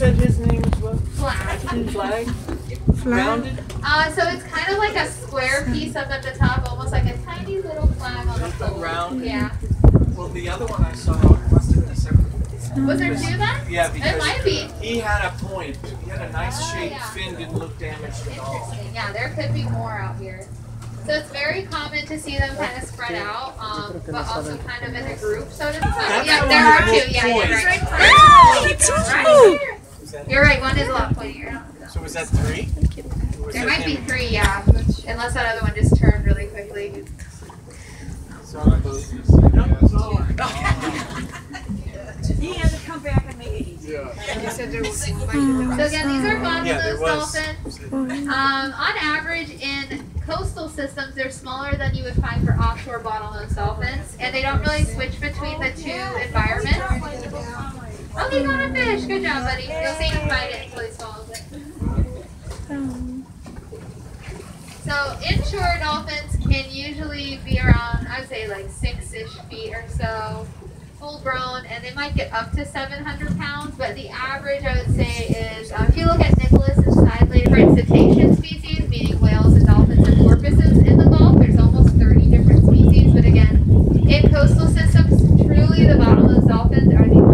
said his name is what? Flag. Flag? Flag. Rounded? Uh, so it's kind of like a square piece up at the top, almost like a tiny little flag on the Like pole. round- Yeah. Well, the other one I saw must have been separate. Was there two then? Yeah, It because might be. he had a point. He had a nice Oh, shaped yeah. fin, didn't look damaged at all. Interesting. Yeah, there could be more out here. So it's very common to see them kind of spread out, um, but also kind of in a group, so to speak. Yeah, there are two. Yeah, you're points. right. Ah, You're right. One is a lot pointier. so was that three? There might be three. Yeah, unless that other one just turned really quickly. So I He had to come back and make it easy. You said there was So again, these are Yeah, there bottlenose was. dolphins. Um, on average, in coastal systems, they're smaller than you would find for offshore bottlenose dolphins, and they don't really switch between fish. Good job, buddy. You'll see him find it until he swallows it. So inshore dolphins can usually be around, I'd say like six-ish feet or so, full grown, and they might get up to 700 pounds, but the average I would say is, uh, if you look at Nicholas and Sidley, different cetacean species, meaning whales and dolphins and porpoises in the Gulf, there's almost 30 different species, but again, in coastal systems, truly the bottlenose dolphins are the